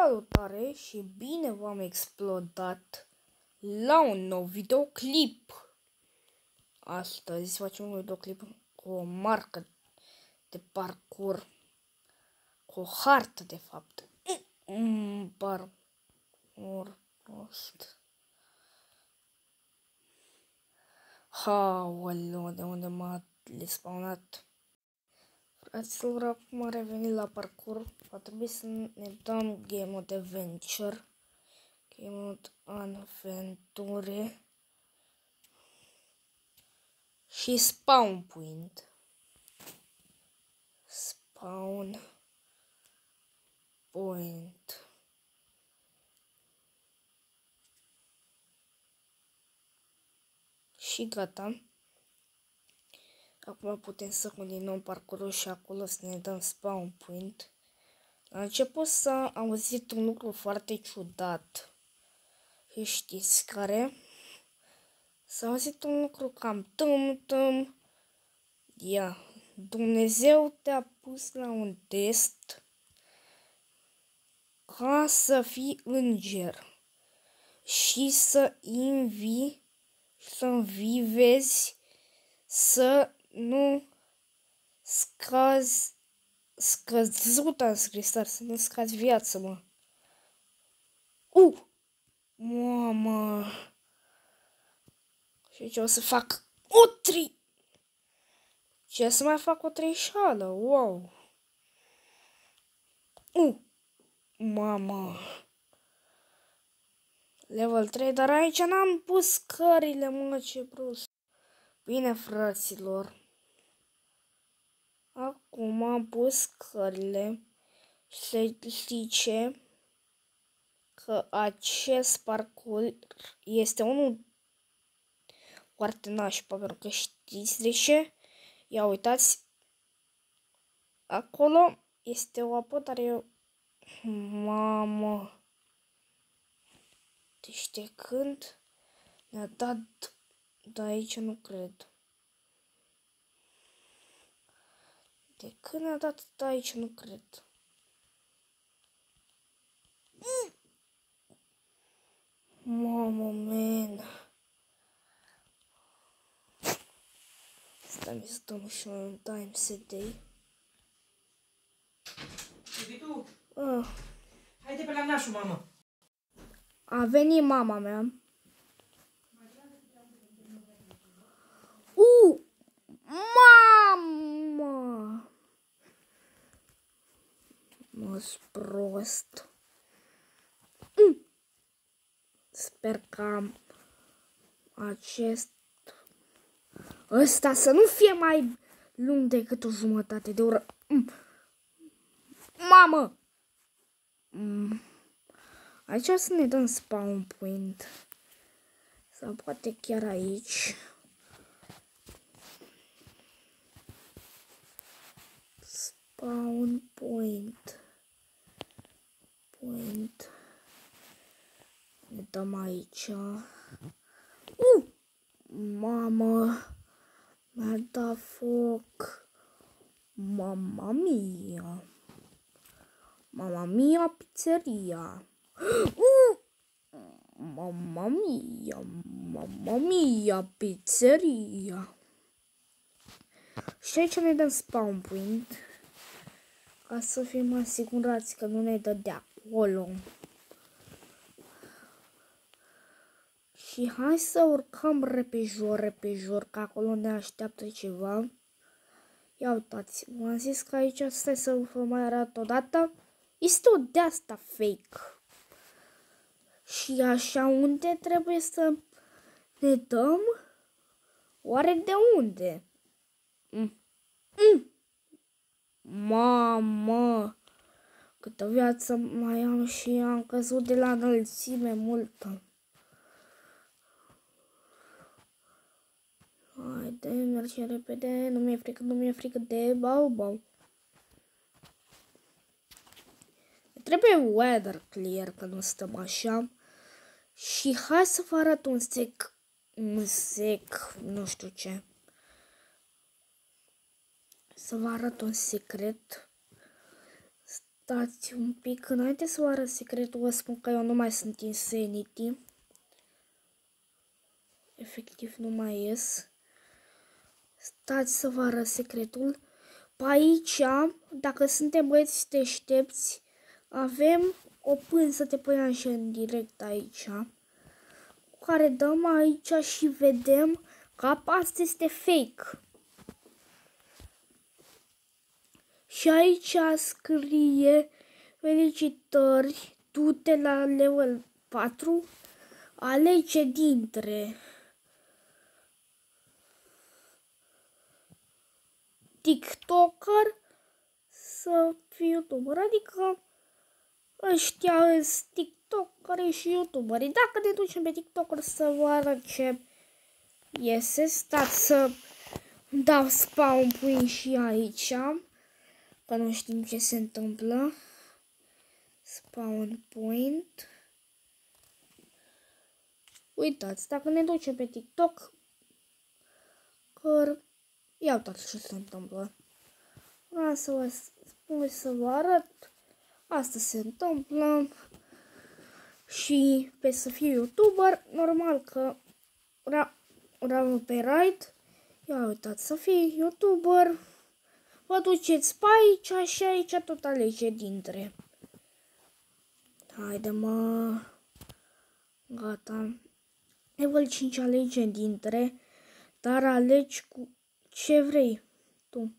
Salutare și bine v-am explodat la un nou videoclip. Astăzi facem un videoclip cu o marcă de parcurs, cu o hartă de fapt. Un parcurs prost. Haoleu, de unde m-a spawnat? Fraților, acum am revenit la parcurs. Va trebui să ne dăm game mode adventure. Game mode adventure. Și spawn point. Spawn point. Și gata. Acum putem să continuăm parcursul și acolo să ne dăm spawn point. La început s-a auzit un lucru foarte ciudat. Și știți care? S-a auzit un lucru cam tum tum. Ia, Dumnezeu te-a pus la un test ca să fii înger și să invi, să învivezi, să nu scazi, scăzut am scris, dar să nu scazi viața, mă. Uh! Mamă! Și ce o să fac? O tri... Ce să mai fac o trișală? Wow! Uh! Mamă! Level 3, dar aici n-am pus cările, mă, ce prost. Bine, fraților. Acum am pus cările și știi ce? Că acest parcurs este unul foarte nașpa, pentru că știți de ce? Ia uitați, acolo este o apă, dar eu... Mamă! Deci de când ne-a dat... Da, aici nu cred. De când a dat de aici, nu cred. Mamă, man. Stai să dăm și un time set day. tu? Ah, Haide pe la nașul, mamă. a venit mama mea. Uh! Mamă! Mă prost. Mm. Sper că acest ăsta să nu fie mai lung decât o jumătate de oră. Mm. Mamă! Mm. Aici să ne dăm spawn point. Sau poate chiar aici. Spawn point point. Ne dăm aici. Uh! Mamă! Mi-a dat foc. Mama mia! Mama mia pizzeria! Uh! Mamma mia! Mamma mia pizzeria! Și aici ne dăm spawn point ca să fim asigurați că nu ne dă de acolo. Și hai să urcăm repejor, repejor, că acolo ne așteaptă ceva. Ia uitați, v-am zis că aici, stai să vă mai arăt o dată, este o de asta fake. Și așa unde trebuie să ne dăm? Oare de unde? Mm. Mm. Mamă! Câtă viață mai am și am căzut de la înălțime multă. Haide, merge repede, nu mi-e frică, nu mi-e frică de bau, bau. Trebuie weather clear, că nu stăm așa. Și hai să vă arăt un sec, un sec, nu știu ce. Să vă arăt un secret. Stați un pic, înainte să vă arăt secretul, vă spun că eu nu mai sunt Insanity. Efectiv, nu mai ies. Stați să vă arăt secretul. Pe aici, dacă suntem băieți deștepți, avem o pânză de păianșă în direct aici, cu care dăm aici și vedem că apa asta este fake. Și aici scrie felicitări, du-te la level 4, alege dintre TikToker să fii YouTuber, adică ăștia sunt TikToker și YouTuber. Dacă ne ducem pe TikToker să vă arăt ce iese, stați să dau spawn point și aici că nu știm ce se întâmplă. Spawn point. Uitați, dacă ne ducem pe TikTok, că ia uitați ce se întâmplă. Vreau să vă spun să vă arăt. Asta se întâmplă. Și pe să fiu youtuber, normal că vreau pe right. Ia uitați, să fii youtuber vă duceți pe aici și aici tot alege dintre. Haide mă. Gata. Level 5 alege dintre, dar alegi cu ce vrei tu.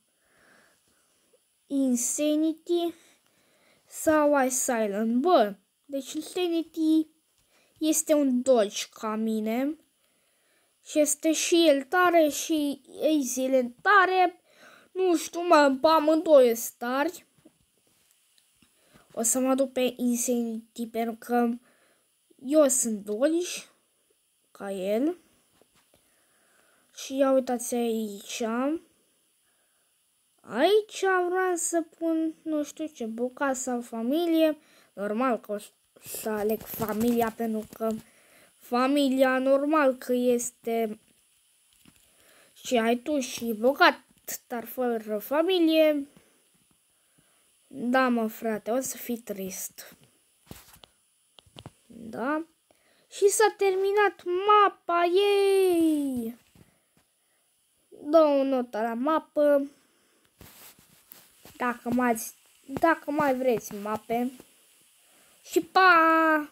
Insanity sau ai silent. Bă, deci Insanity este un dodge ca mine. Și este și el tare și ei zile tare nu știu, mă, pe amândoi stari. O să mă duc pe Insanity pentru că eu sunt dolgi ca el. Și ia uitați aici. Aici vreau să pun, nu știu ce, buca sau familie. Normal că o să aleg familia pentru că familia normal că este și ai tu și bogat dar fără familie, da, mă, frate, o să fii trist. Da? Și s-a terminat mapa ei! Dă o notă la mapă. Dacă mai, dacă mai vreți mape. Și pa!